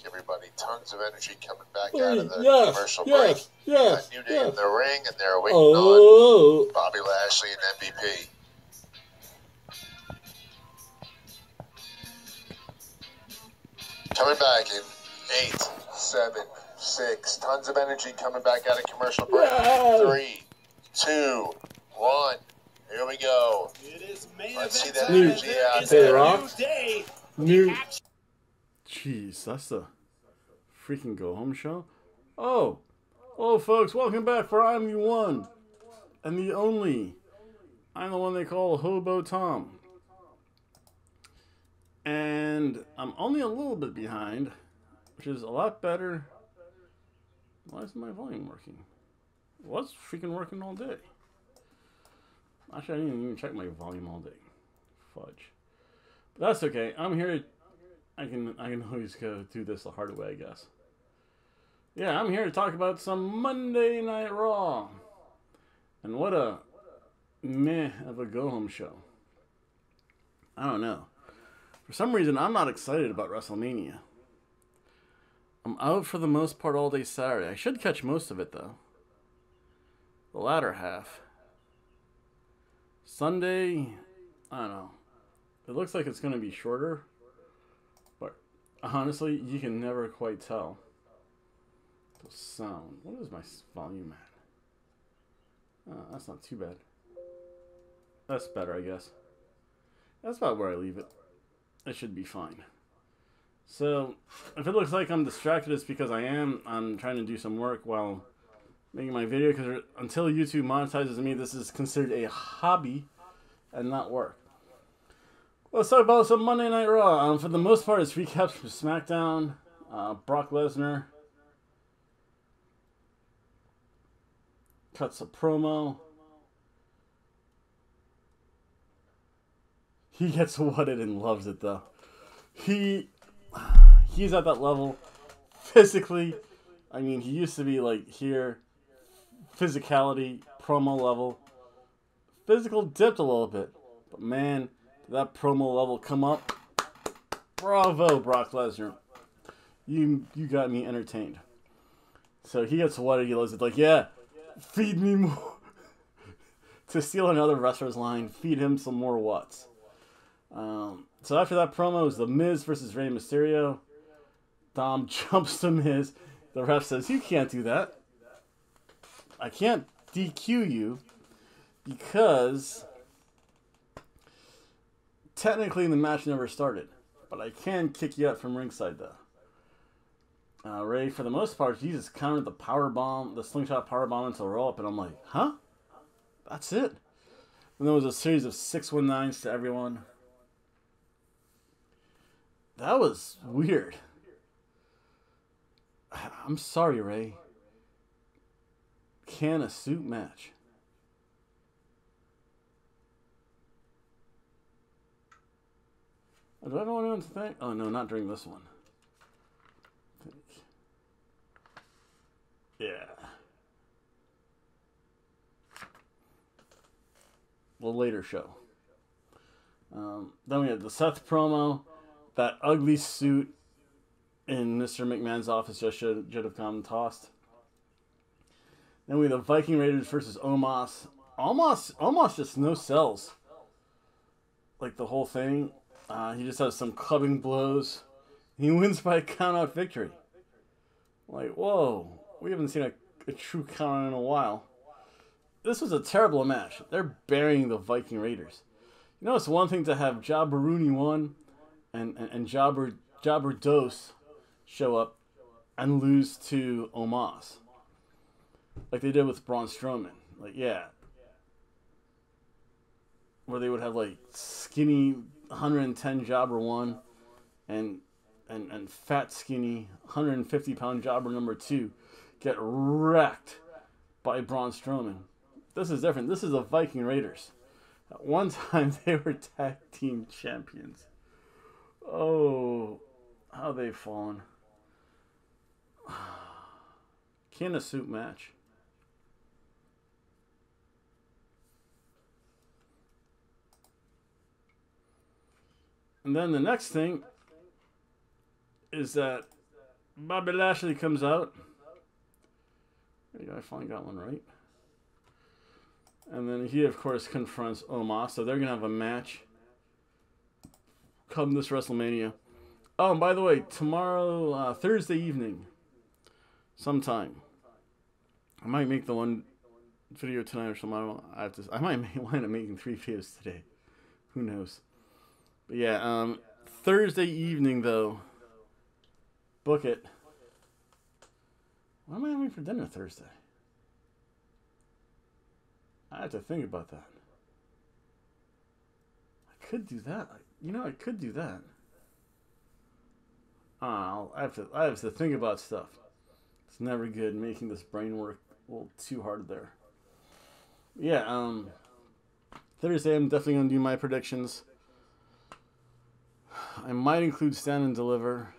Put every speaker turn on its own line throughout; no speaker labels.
back, everybody. Tons of energy coming back out of the
yes,
commercial
yes,
break.
yes,
Got New Day
yes.
in the ring, and they're waiting on
Oh,
Bobby Lashley and MVP. Coming back in eight, seven, six. Tons of energy coming back out of commercial break.
Yes.
Three, two, one. Here we go.
It is main
Let's
event
see that energy out
there. Rock.
new day.
new. Jeez, that's a freaking go home show. Oh, hello, folks. Welcome back for I'm the one and the only. I'm the one they call Hobo Tom. And I'm only a little bit behind, which is a lot better. Why isn't my volume working? Was freaking working all day. Actually, I didn't even check my volume all day. Fudge. But that's okay. I'm here. I can I can always go do this the hard way, I guess. Yeah, I'm here to talk about some Monday Night Raw. And what a meh of a go home show. I don't know. For some reason, I'm not excited about WrestleMania. I'm out for the most part all day Saturday. I should catch most of it, though. The latter half. Sunday, I don't know. It looks like it's going to be shorter, honestly, you can never quite tell. The sound. What is my volume at? Oh, that's not too bad. That's better, I guess. That's about where I leave it. It should be fine. So, if it looks like I'm distracted, it's because I am. I'm trying to do some work while making my video because until YouTube monetizes me, this is considered a hobby and not work. Let's talk about some Monday Night Raw. Um, for the most part, it's recaps from SmackDown. Uh, Brock Lesnar cuts a promo. He gets whatted and loves it though. He he's at that level physically. I mean, he used to be like here, physicality, promo level. Physical dipped a little bit, but man, that promo level come up. Bravo, Brock Lesnar. You you got me entertained. So he gets what he loves. Like, yeah, feed me more. to steal another wrestler's line, feed him some more what's. Um, so after that promo is The Miz versus Rey Mysterio. Dom jumps to Miz. The ref says, You can't do that. I can't DQ you because technically the match never started. But I can kick you up from ringside though. Uh, Rey, for the most part, he just countered the power bomb, the slingshot power bomb into roll up, and I'm like, huh? That's it. And there was a series of 619s to everyone. That was weird. I'm sorry, Rey. Can a suit match? Do I want anyone to think? Oh no, not during this one. Yeah. The later show. Um, then we had the Seth promo. That ugly suit in Mr. McMahon's office just should, should have come tossed. Then we had the Viking Raiders versus Omos. Omos, Omos just no sells. Like the whole thing. Uh, he just has some clubbing blows. He wins by a count out victory. Like, whoa. We haven't seen a, a true count out in a while. This was a terrible match. They're burying the Viking Raiders. You know, it's one thing to have Jabberuni one and, and, and Jabber, Jabber Dos show up and lose to Omos. Like they did with Braun Strowman. Like, yeah. Where they would have like skinny 110 jobber one and and, and fat skinny 150 pound jobber number two get wrecked by Braun Strowman. This is different. This is the Viking Raiders. At one time they were tag team champions. Oh, how they've fallen. Can a suit match? And then the next thing is that Bobby Lashley comes out. I finally got one right. And then he, of course, confronts Omos. So they're going to have a match come this WrestleMania. Oh, and by the way, tomorrow, uh, Thursday evening, sometime, I might make the one video tonight or don't, I have to. I might wind up making three videos today. Who knows? But yeah, um, Thursday evening though. Book it. What am I having for dinner Thursday? I have to think about that. I could do that. You know, I could do that. Uh, I have to. I have to think about stuff. It's never good making this brain work a little too hard there. Yeah. Um. Thursday, I'm definitely gonna do my predictions. I might include Stand and Deliver.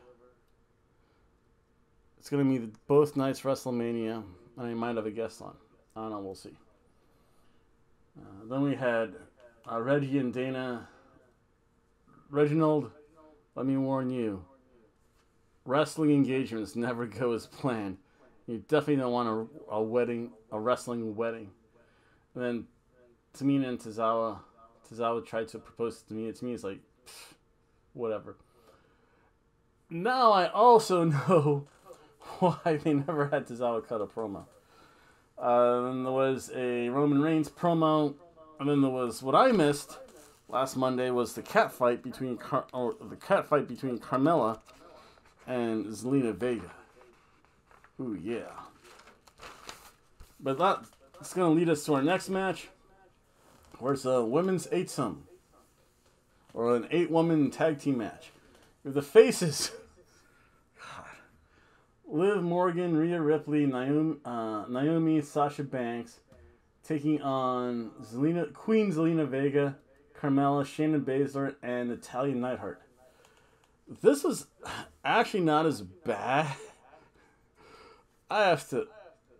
It's gonna be both nights WrestleMania, and I might have a guest on. I don't know. We'll see. Uh, then we had uh, Reggie and Dana. Reginald, let me warn you. Wrestling engagements never go as planned. You definitely don't want a, a wedding, a wrestling wedding. And then Tamina and Tozawa, Tozawa tried to propose to me. To me, it's like, pff, whatever. Now I also know why they never had Tozawa cut a promo. Uh, then there was a Roman Reigns promo, and then there was what I missed last Monday was the cat fight between Car- or the cat fight between Carmella and Zelina Vega. Ooh yeah. But that's gonna lead us to our next match, where's the women's eight eightsome, or an eight-woman tag team match, with the faces. God. Liv Morgan, Rhea Ripley, Naomi, uh, Naomi, Sasha Banks, taking on Zelina, Queen Zelina Vega, Carmella, Shayna Baszler, and Natalya Neidhart. This was actually not as bad. I have to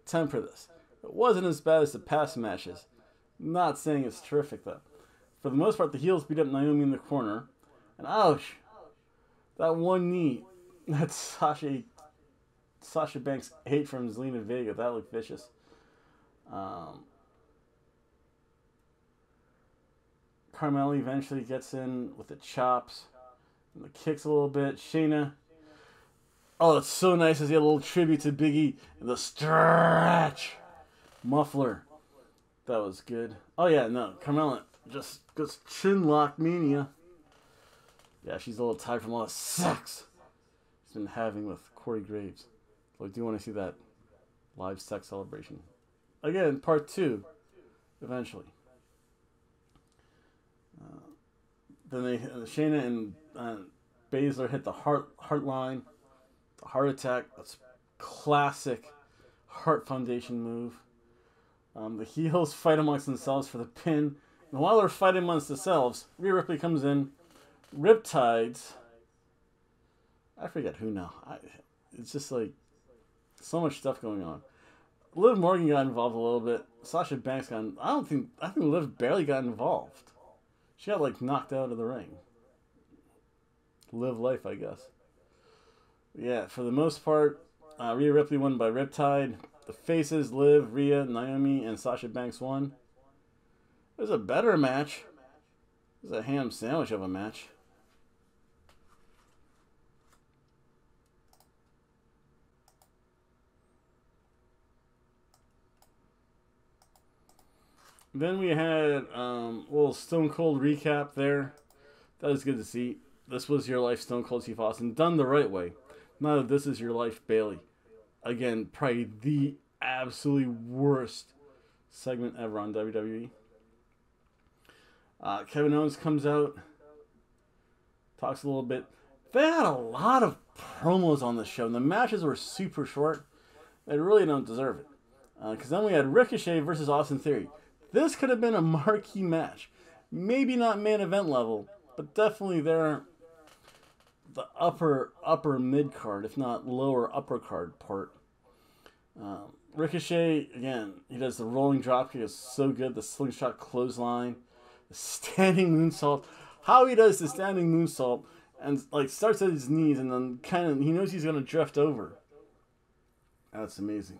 temper this. It wasn't as bad as the past matches. Not saying it's terrific though. For the most part, the heels beat up Naomi in the corner, and ouch, that one knee that Sasha Sasha Banks ate from Zelina Vega. That looked vicious. Um, Carmella eventually gets in with the chops and the kicks a little bit. Shayna. Oh, it's so nice to see a little tribute to Biggie and the stretch muffler. That was good. Oh yeah, no, Carmella just goes chin lock mania. Yeah, she's a little tired from all the sex she's been having with Corey Graves. So I do want to see that live sex celebration. Again, part two, eventually. Uh, then they uh, Shayna and uh, Baszler hit the heart heart line, the heart attack. That's classic Hart Foundation move. Um, the heels fight amongst themselves for the pin, and while they're fighting amongst themselves, Rhea Ripley comes in, riptides. I forget who now. I, it's just like so much stuff going on. Liv Morgan got involved a little bit. Sasha Banks got. I don't think. I think Liv barely got involved. She got like knocked out of the ring. Live life, I guess. Yeah, for the most part, uh, Rhea Ripley won by Riptide. The faces, Liv, Rhea, Naomi, and Sasha Banks won. Was a better match. Was a ham sandwich of a match. Then we had um, a little Stone Cold recap there. That was good to see. This was your life, Stone Cold Steve Austin, done the right way. Now that this is your life, Bayley. Again, probably the absolutely worst segment ever on WWE. Uh, Kevin Owens comes out, talks a little bit. They had a lot of promos on the show, and the matches were super short. They really don't deserve it. Because uh, then we had Ricochet versus Austin Theory. This could have been a marquee match. Maybe not main event level, but definitely there the upper upper mid card, if not lower upper card part. Um, Ricochet again, he does the rolling dropkick is so good. The slingshot clothesline, the standing moonsault. How he does the standing moonsault and like starts at his knees and then kind of he knows he's gonna drift over. That's amazing.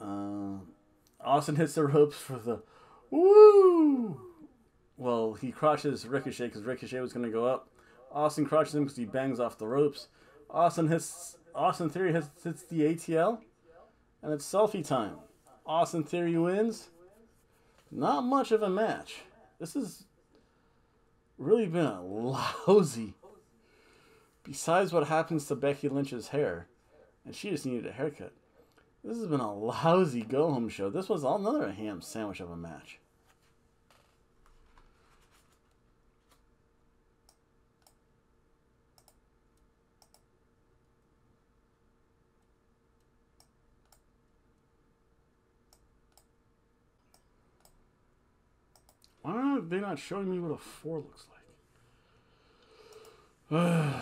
Uh, Austin hits the ropes for the woo. Well, he crotches Ricochet because Ricochet was gonna go up. Austin crotches him because he bangs off the ropes. Austin hits Austin Theory hits, hits the ATL, and it's selfie time. Austin Theory wins. Not much of a match. This has really been a lousy. Besides what happens to Becky Lynch's hair, and she just needed a haircut. This has been a lousy go home show. This was another ham sandwich of a match. Why are they not showing me what a four looks like?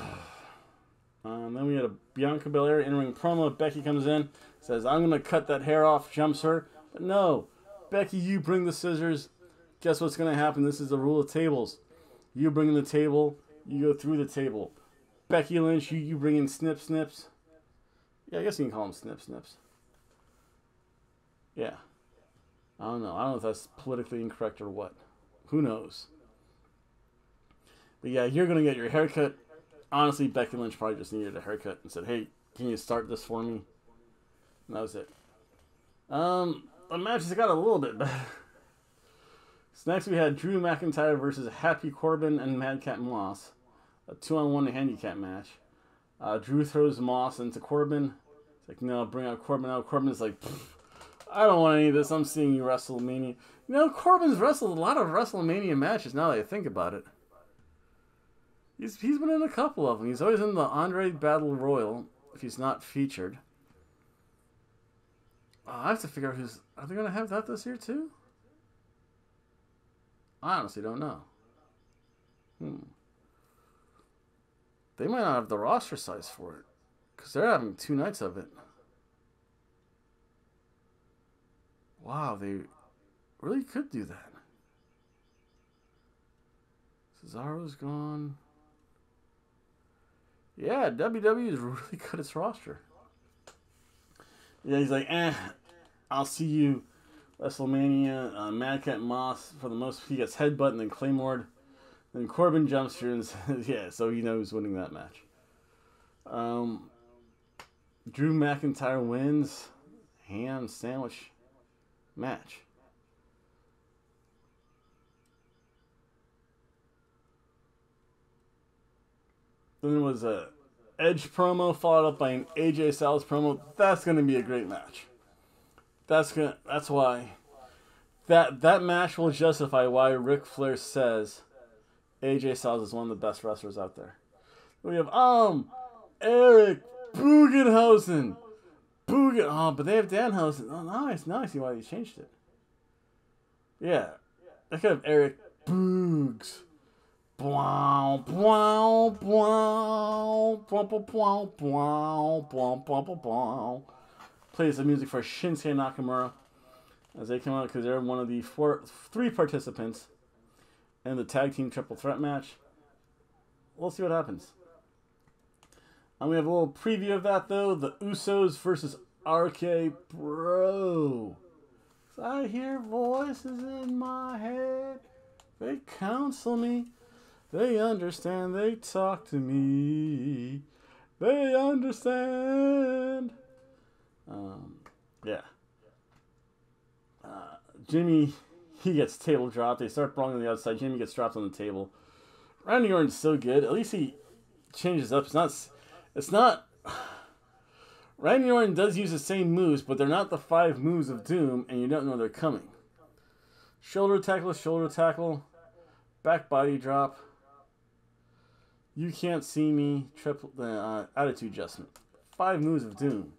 um, then we had a Bianca Belair in-ring promo. Becky comes in, says, "I'm gonna cut that hair off." Jumps her, but no, Becky, you bring the scissors. Guess what's gonna happen? This is the rule of tables. You bring in the table, you go through the table. Becky Lynch, you, you bring in snip snips. Yeah, I guess you can call them snip snips. Yeah. I don't know. I don't know if that's politically incorrect or what. Who knows? But yeah, you're gonna get your haircut. Honestly, Becky Lynch probably just needed a haircut and said, "Hey, can you start this for me?" And that was it. Um, the match has got a little bit better. So next we had Drew McIntyre versus Happy Corbin and Madcap Moss, a two-on-one handicap match. Uh, Drew throws Moss into Corbin. It's like, no, bring out Corbin out. Corbin's like, I don't want any of this. I'm seeing you WrestleMania. You know, Corbin's wrestled a lot of WrestleMania matches now that I think about it. He's, he's been in a couple of them. He's always in the Andre Battle Royal, if he's not featured. Oh, I have to figure out who's. Are they going to have that this year too? I honestly don't know. Hmm. They might not have the roster size for it. Because they're having two nights of it. Wow, they really could do that. Cesaro's gone. Yeah, WWE is really good at its roster. Yeah, he's like, eh, I'll see you WrestleMania. Uh, Madcap Moss, for the most, he gets headbutt and then Claymore. Then Corbin jumps through and says, yeah, so he knows winning that match. Um, Drew McIntyre wins. Ham sandwich match. Then there was a Edge promo followed up by an AJ Styles promo. That's going to be a great match. That's gonna. That's why. That that match will justify why Ric Flair says AJ Styles is one of the best wrestlers out there. We have um Eric Bugenhausen. Bugen. Oh, but they have Danhausen. Oh, nice. Now I see why they changed it. Yeah, they could have Eric Boogs. Plays the music for Shinsuke Nakamura as they come out because they're one of the four, three participants in the tag team triple threat match. We'll see what happens. And we have a little preview of that though. The Usos versus RK Bro. I hear voices in my head. They counsel me. They understand, they talk to me. They understand. Um, yeah. Uh, Jimmy, he gets table dropped. They start brawling on the outside. Jimmy gets dropped on the table. Randy Orton's so good. At least he changes up. It's not. It's not. Randy Orton does use the same moves, but they're not the five moves of Doom, and you don't know they're coming. Shoulder tackle, shoulder tackle, back body drop. You can't see me. Triple uh, attitude adjustment. Five moves of doom.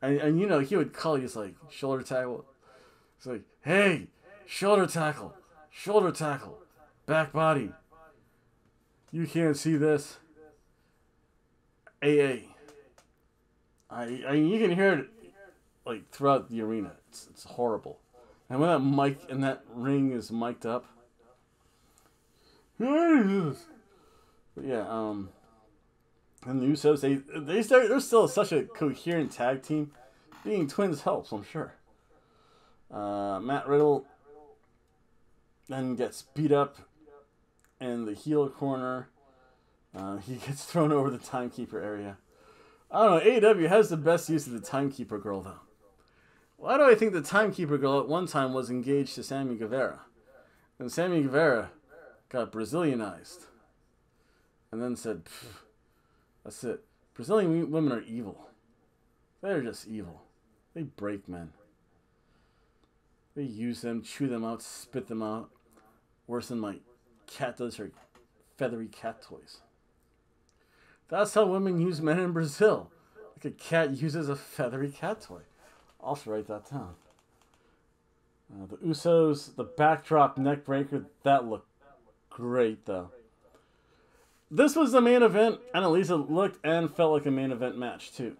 And, and you know he would call you like shoulder tackle. It's like hey, shoulder tackle, shoulder tackle, back body. You can't see this. AA. I, I you can hear it like throughout the arena. It's, it's horrible. And when that mic and that ring is mic'd up. But yeah, um and the Usos they they start they're still such a coherent tag team. Being twins helps, I'm sure. Uh, Matt Riddle then gets beat up in the heel corner. Uh, he gets thrown over the timekeeper area. I don't know. AEW has the best use of the timekeeper girl, though. Why do I think the timekeeper girl at one time was engaged to Sammy Guevara? And Sammy Guevara got Brazilianized. And then said, that's it. Brazilian women are evil. They're just evil. They break men. They use them, chew them out, spit them out. Worse than my cat does her feathery cat toys. That's how women use men in Brazil. Like a cat uses a feathery cat toy. I'll also write that down. Uh, the Usos, the backdrop neck breaker, that looked great though. This was the main event, and at least it looked and felt like a main event match too.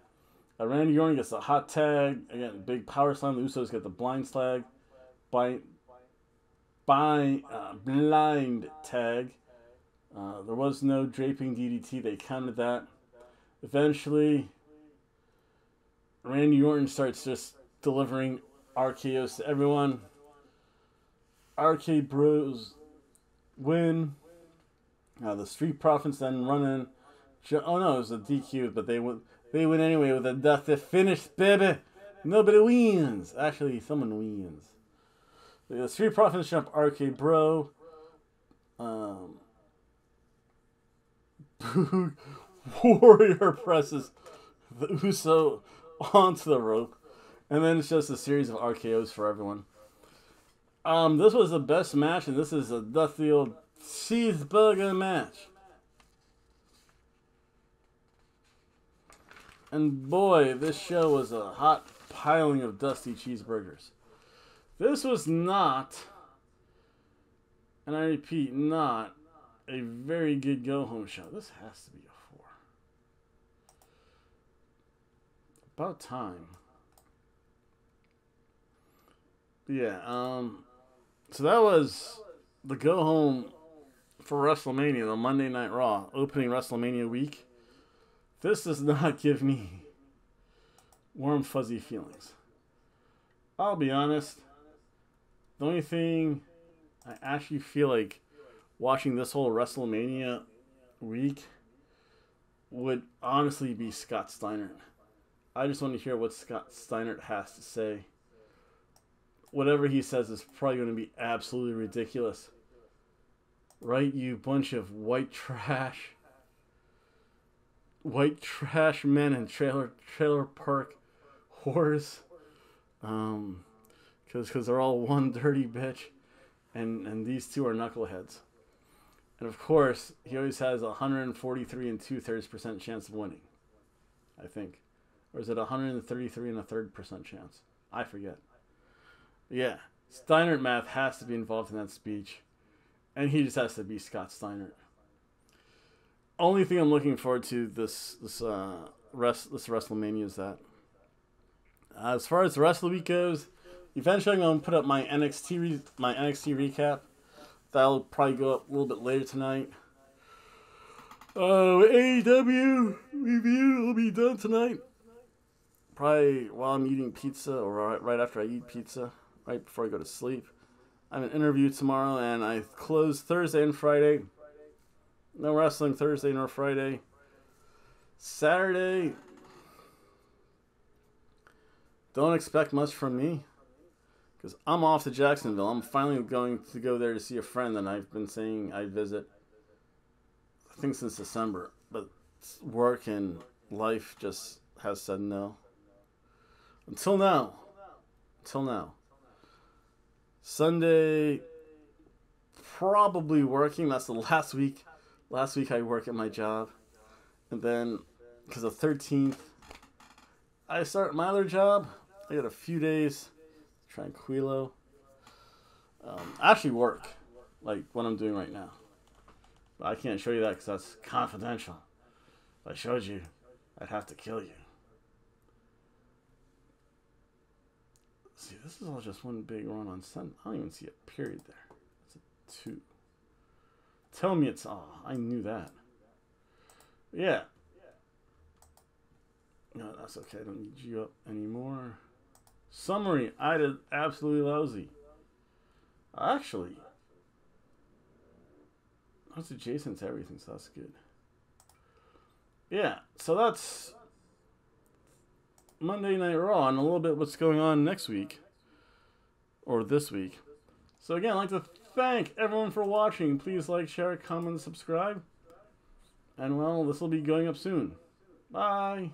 Uh, Randy Orton gets the hot tag again, big power slam. The Usos get the blind tag, by by uh, blind tag. Uh, there was no draping DDT. They counted that. Eventually, Randy Orton starts just delivering RKOs to everyone. RK Bros win. Uh, the Street Profits then run in. Oh no, it was a DQ, but they went. They win anyway with a death to finish, baby. Nobody wins. Actually, someone wins. The Street Profits jump RK Bro. Um, Warrior presses the Uso onto the rope. And then it's just a series of RKOs for everyone. Um, this was the best match, and this is a Dusty cheeseburger match. And boy, this show was a hot piling of dusty cheeseburgers. This was not, and I repeat, not a very good go home show. This has to be a four. About time. Yeah, um, so that was the go home for WrestleMania, the Monday Night Raw, opening WrestleMania week. This does not give me warm, fuzzy feelings. I'll be honest. The only thing I actually feel like watching this whole WrestleMania week would honestly be Scott Steiner. I just want to hear what Scott Steiner has to say. Whatever he says is probably going to be absolutely ridiculous. Right, you bunch of white trash. White trash men and trailer trailer park whores. Um, because cause they're all one dirty bitch. And, and these two are knuckleheads. And of course, he always has a 143 and two thirds percent chance of winning. I think. Or is it 133 and a third percent chance? I forget. Yeah. Steiner math has to be involved in that speech. And he just has to be Scott Steiner. Only thing I'm looking forward to this this uh rest this WrestleMania is that. as far as the rest of the week goes, eventually I'm gonna put up my NXT re- my NXT recap That'll probably go up a little bit later tonight. Oh, uh, AEW review will be done tonight. Probably while I'm eating pizza or right, right after I eat pizza, right before I go to sleep. I have an interview tomorrow and I close Thursday and Friday. No wrestling Thursday nor Friday. Saturday, don't expect much from me because I'm off to Jacksonville. I'm finally going to go there to see a friend that I've been saying I'd visit. I think since December, but work and life just has said no. Until now. Until now. Sunday, probably working. That's the last week. Last week I work at my job. And then, because the 13th, I start my other job. I got a few days tranquilo. Um, actually work, like what I'm doing right now. But I can't show you that because that's confidential. If I showed you, I'd have to kill you. See, this is all just one big run on sun. I don't even see a period there. It's a two. Tell me it's all. I knew that. Yeah. No, that's okay. I don't need you up anymore. Summary. I did absolutely lousy. Actually, that's adjacent to everything, so that's good. Yeah, so that's Monday Night Raw and a little bit what's going on next week or this week. So again, I'd like to thank everyone for watching. Please like, share, comment, subscribe. And well, this will be going up soon. Bye.